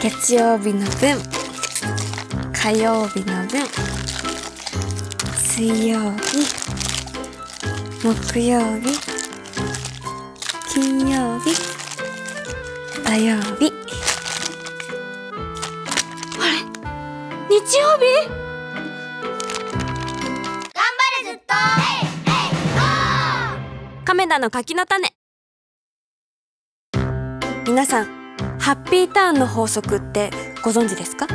月曜日の分火曜日の分水曜日木曜日金曜日土曜日。あれ？日曜日？頑張れずっと！亀田の柿の種。皆さんハッピーターンの法則ってご存知ですか？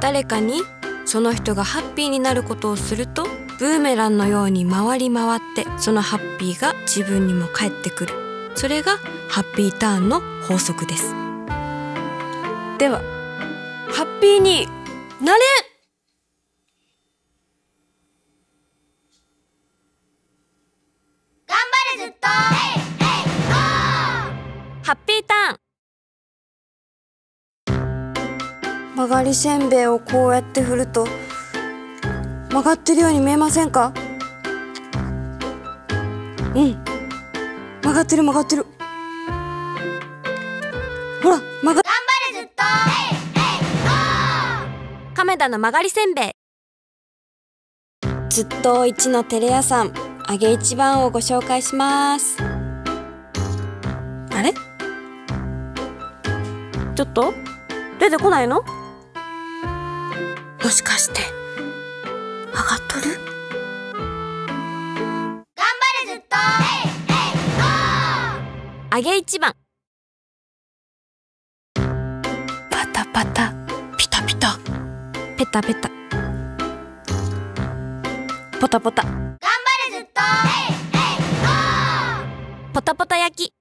誰かにその人がハッピーになることをするとブーメランのように回り回ってそのハッピーが自分にも返ってくる。それがハッピーターンの法則です。ではハッピーになれ頑張れずっと！ハッピーターン曲がりせんべいをこうやって振ると曲がってるように見えませんか？うん。曲がってる曲がってる。ほら曲が頑張れずっと。亀田の曲がりせんべい。ずっと一のテレ屋さん揚げ一番をご紹介します。あれ？ちょっと？出てこないの？もしかして上がっとる？頑張れずっと揚げ一番。パタパタピタピタ。ペタペタ。ポタポタ。頑張れずっとポタポタ焼き